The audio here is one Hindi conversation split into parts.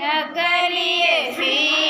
नकलिए फ़ी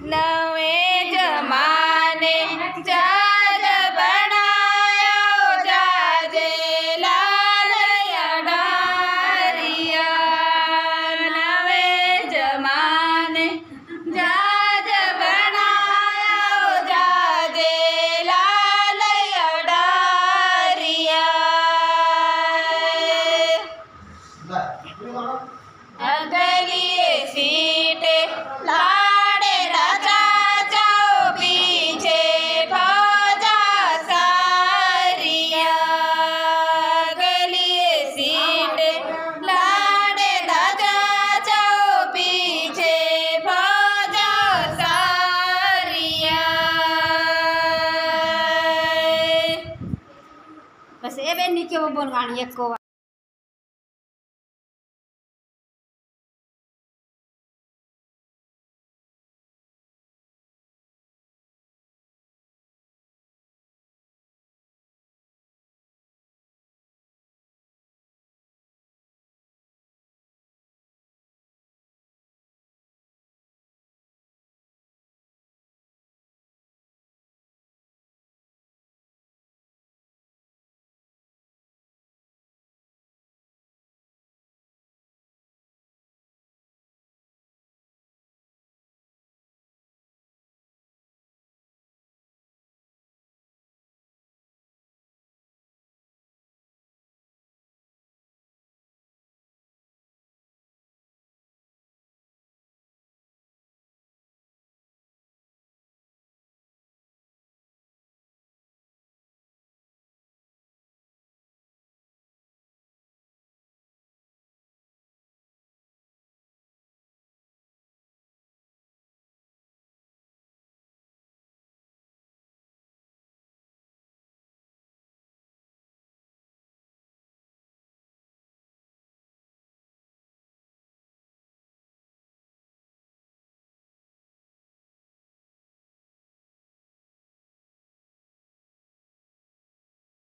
No. કે બપોર ગાણી એક